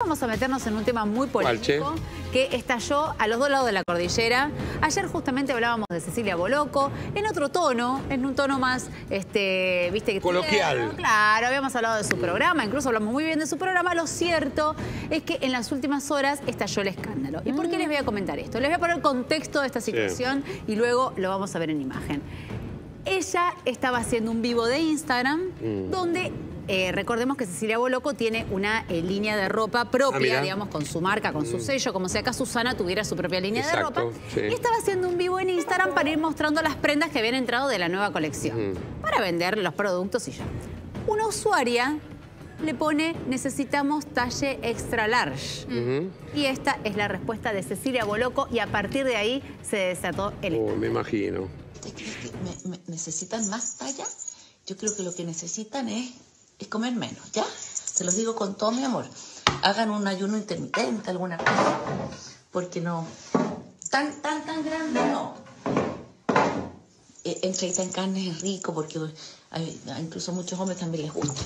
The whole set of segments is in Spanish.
Vamos a meternos en un tema muy polémico que estalló a los dos lados de la cordillera. Ayer justamente hablábamos de Cecilia Boloco en otro tono, en un tono más, este, viste que coloquial. claro, habíamos hablado de su programa, incluso hablamos muy bien de su programa. Lo cierto es que en las últimas horas estalló el escándalo. ¿Y por qué les voy a comentar esto? Les voy a poner contexto de esta situación y luego lo vamos a ver en imagen. Ella estaba haciendo un vivo de Instagram Mm. donde eh, recordemos que Cecilia Boloco tiene una eh, línea de ropa propia, Ah, digamos, con su marca, con su sello, como si acá Susana tuviera su propia línea de ropa. sí. Y estaba haciendo un vivo en Instagram para ir mostrando las prendas que habían entrado de la nueva colección, para vender los productos y ya. Una usuaria le pone, necesitamos talle extra large. Y esta es la respuesta de Cecilia Boloco y a partir de ahí se desató el... Oh, me imagino. Es que- que me- me- necesitan más talla. Yo creo que lo que necesitan es, es comer menos, ¿ya? Se los digo con todo mi amor. Hagan un ayuno intermitente, alguna cosa. Porque no. Tan, tan, tan grande no. Eh, Entreita en carne es rico porque hay- incluso muchos hombres también les gusta.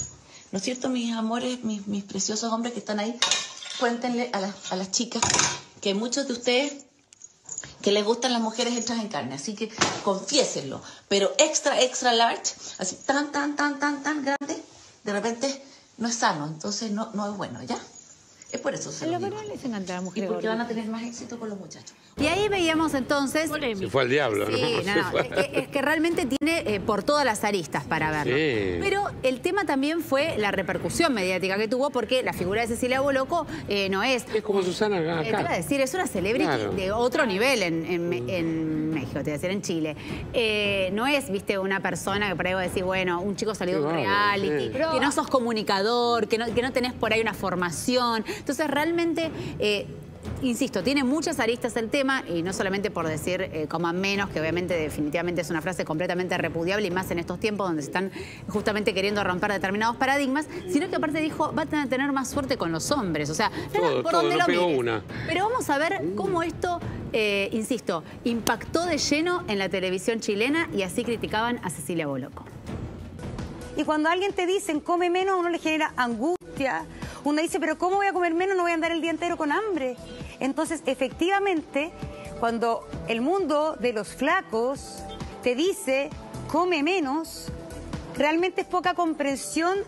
¿No es cierto, mis amores, mis, mis preciosos hombres que están ahí? Cuéntenle a las, a las chicas que muchos de ustedes que les gustan las mujeres hechas en carne, así que confiésenlo, pero extra, extra large, así tan, tan, tan, tan, tan grande, de repente no es sano, entonces no, no es bueno, ¿ya? Es por eso se A lo los digo. varones les encanta la Y mujer porque van a tener más éxito con los muchachos. Y ahí veíamos entonces... Se fue al diablo, ¿no? Sí, no, no, es, que, es que realmente tiene eh, por todas las aristas para verlo. Sí. Pero el tema también fue la repercusión mediática que tuvo porque la figura de Cecilia Boloco eh, no es... Es como Susana Eh, te iba a acá. decir, es una celebrity Claro. de otro nivel en, en- en México, te iba a decir, en Chile. Eh, no es, viste, una persona que por ahí va a decir, bueno, un chico salió de un reality, sí. que no sos comunicador, que no, que no tenés por ahí una formación. Entonces, realmente... eh, Insisto, tiene muchas aristas el tema y no solamente por decir eh, coman menos, que obviamente definitivamente es una frase completamente repudiable y más en estos tiempos donde se están justamente queriendo romper determinados paradigmas, sino que aparte dijo, va a tener más suerte con los hombres. O sea, no, no, Todo, por todo, donde no lo pegó una. Pero vamos a ver cómo esto, eh, insisto, impactó de lleno en la televisión chilena y así criticaban a Cecilia Boloco. Y cuando alguien te dicen come menos, uno le genera angustia. Uno dice, pero ¿cómo voy a comer menos? No voy a andar el día entero con hambre. Entonces, efectivamente, cuando el mundo de los flacos te dice come menos, realmente es poca comprensión.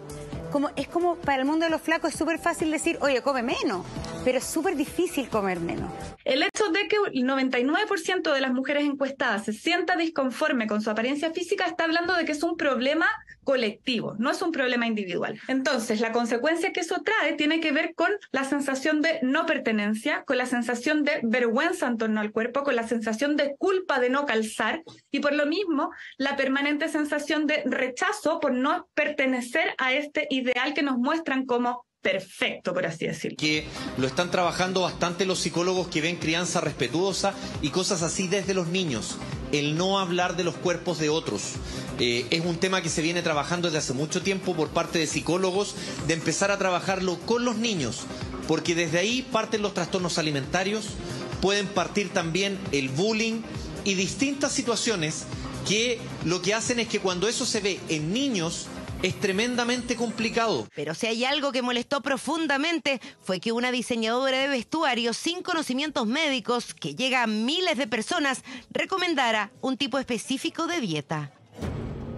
Como, es como para el mundo de los flacos es súper fácil decir, oye, come menos, pero es súper difícil comer menos. El hecho de que el 99% de las mujeres encuestadas se sienta disconforme con su apariencia física está hablando de que es un problema colectivo, no es un problema individual. Entonces, la consecuencia que eso trae tiene que ver con la sensación de no pertenencia, con la sensación de vergüenza en torno al cuerpo, con la sensación de culpa de no calzar y por lo mismo la permanente sensación de rechazo por no pertenecer a este ideal que nos muestran como perfecto, por así decirlo. que lo están trabajando bastante los psicólogos que ven crianza respetuosa y cosas así desde los niños. El no hablar de los cuerpos de otros. Eh, es un tema que se viene trabajando desde hace mucho tiempo por parte de psicólogos, de empezar a trabajarlo con los niños, porque desde ahí parten los trastornos alimentarios, pueden partir también el bullying y distintas situaciones que lo que hacen es que cuando eso se ve en niños es tremendamente complicado. Pero si hay algo que molestó profundamente fue que una diseñadora de vestuario sin conocimientos médicos que llega a miles de personas recomendara un tipo específico de dieta.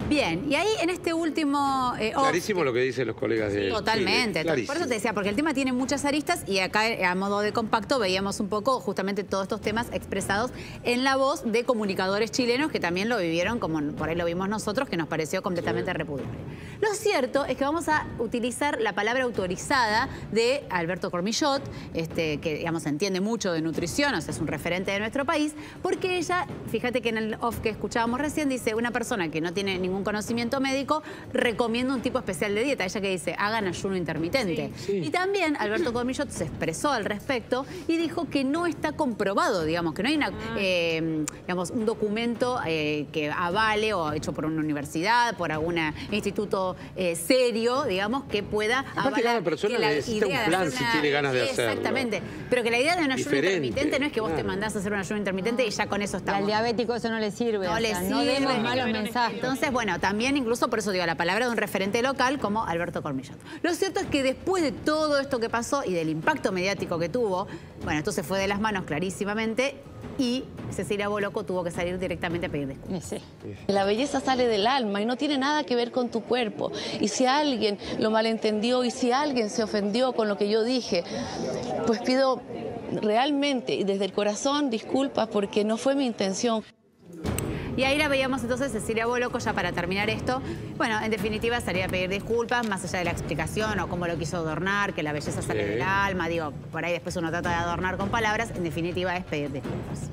Bien, y ahí en este último... eh, off, Clarísimo lo que dicen los colegas de Totalmente. Chile, Por eso te decía, porque el tema tiene muchas aristas y acá eh, a modo de compacto veíamos un poco justamente todos estos temas expresados en la voz de comunicadores chilenos que también lo vivieron como por ahí lo vimos nosotros, que nos pareció completamente repudiable. Lo cierto es que vamos a utilizar la palabra autorizada de Alberto Cormillot, este, que digamos entiende mucho de nutrición, o sea, es un referente de nuestro país, porque ella, fíjate que en el off que escuchábamos recién, dice una persona que no tiene ningún conocimiento médico recomienda un tipo especial de dieta. Ella que dice, hagan ayuno intermitente. Y también Alberto Cormillot se expresó al respecto y dijo que no está comprobado, digamos, que no hay una, eh, digamos, un documento eh, que avale o hecho por una universidad, por algún instituto eh, serio, digamos, que pueda Aparte, cada persona que la necesita un de plan hacer si tiene ganas de hacerlo. Exactamente. Pero que la idea de un ayuno Diferente, intermitente no es que vos te mandás a hacer un ayuno intermitente y ya con eso Y al estamos. diabético eso no le sirve. No o le sirve. no demos malos mensajes. Entonces, bueno, también incluso por eso digo la palabra de un referente local como Alberto Cormillot. Lo cierto es que después de todo esto que pasó y del impacto mediático que tuvo, bueno, esto se fue de las manos clarísimamente y Cecilia Boloco tuvo que salir directamente a pedir disculpas. Sí. La belleza sale del alma y no tiene nada que ver con tu cuerpo. Y si alguien lo malentendió y si alguien se ofendió con lo que yo dije, pues pido realmente y desde el corazón disculpas porque no fue mi intención. Y ahí la veíamos entonces Cecilia Boloco ya para terminar esto. Bueno, en definitiva sería pedir disculpas, más allá de la explicación o cómo lo quiso adornar, que la belleza sale sí. del alma, digo, por ahí después uno trata de adornar con palabras, en definitiva es pedir disculpas.